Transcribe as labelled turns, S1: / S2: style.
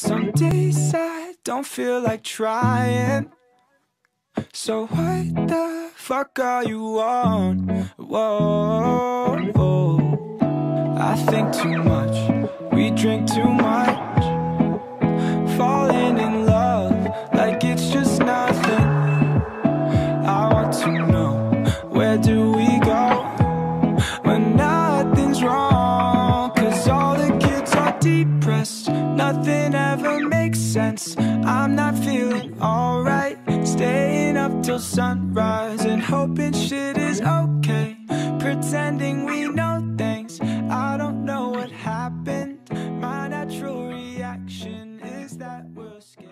S1: Some days I don't feel like trying. So what the fuck are you on? Whoa, whoa. I think too much, we drink too much. Falling in love like it's just nothing. I want to know where do we go when nothing's wrong? depressed. Nothing ever makes sense. I'm not feeling alright. Staying up till sunrise And hoping shit is okay. Pretending we know things. I don't know what happened. My natural reaction is that we're scared.